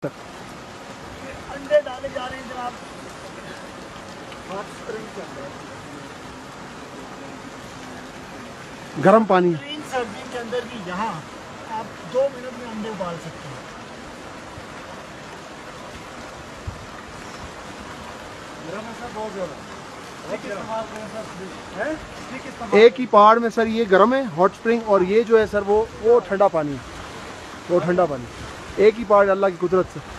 अंडे डाले जा रहे हैं जनाब। गर्म पानी। सर्दी के अंदर भी यहाँ आप दो मिनट में अंडे उबाल सकते हैं। एक ही पहाड़ में सर ये गर्म है हॉट स्प्रिंग और ये जो है सर वो वो ठंडा पानी है। वो ठंडा पानी। एक ही पार्ट अल्लाह की कुदरत से।